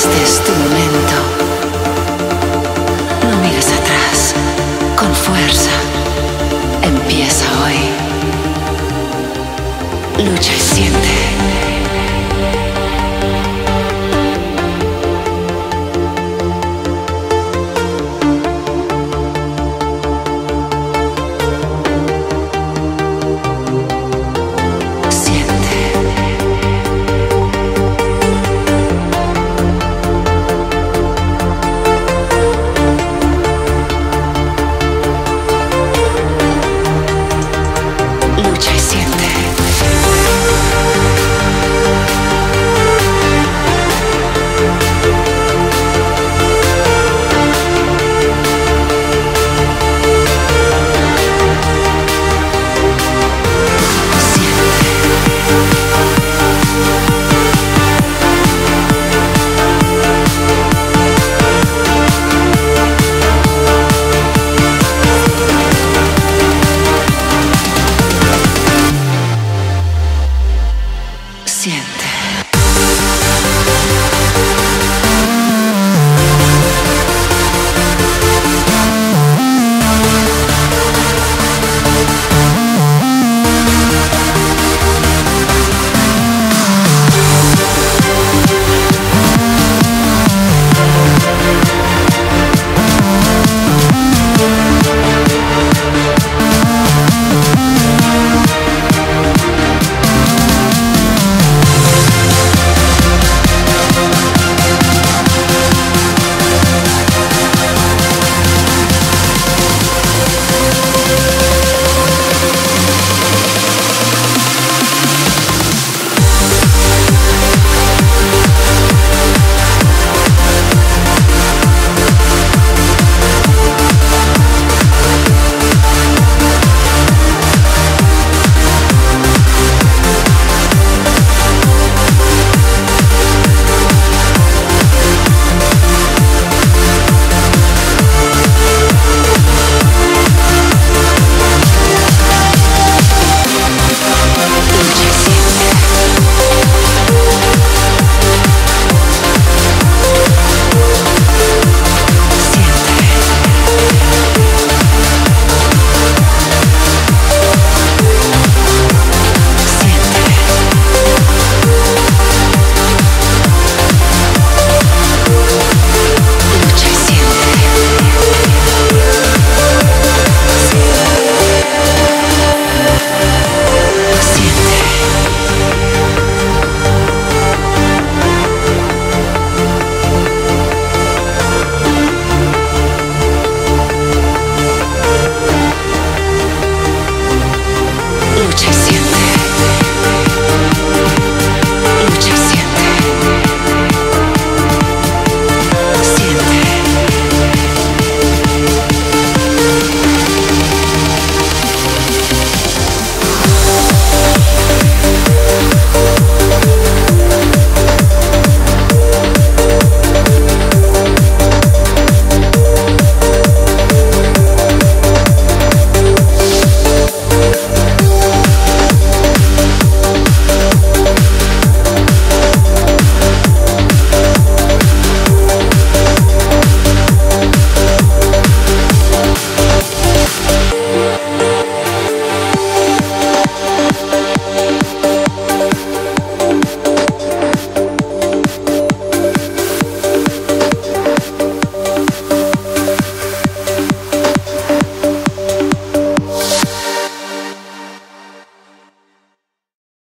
Este es tu momento. No mires atrás. Con fuerza. Empieza hoy. Lucha y siente.